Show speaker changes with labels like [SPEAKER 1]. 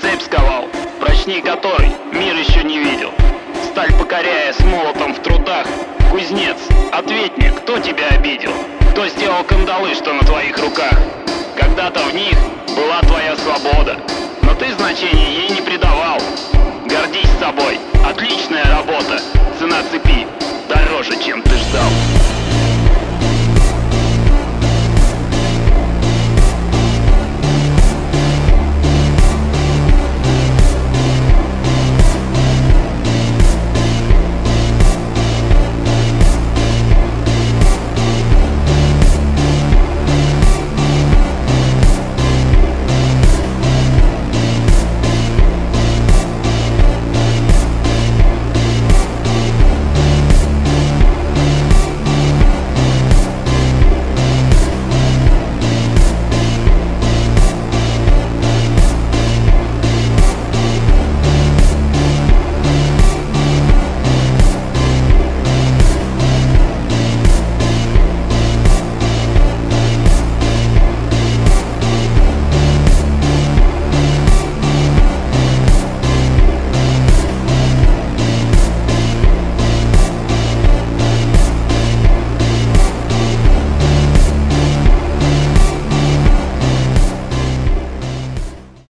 [SPEAKER 1] цепь сковал, прочней которой мир еще не видел. Сталь покоряя с молотом в трудах, кузнец, ответь мне, кто тебя обидел? Кто сделал кандалы, что на твоих руках? Когда-то в них была твоя свобода, но ты значения ей не придавал. Гордись собой, отличная работа, цена цепи.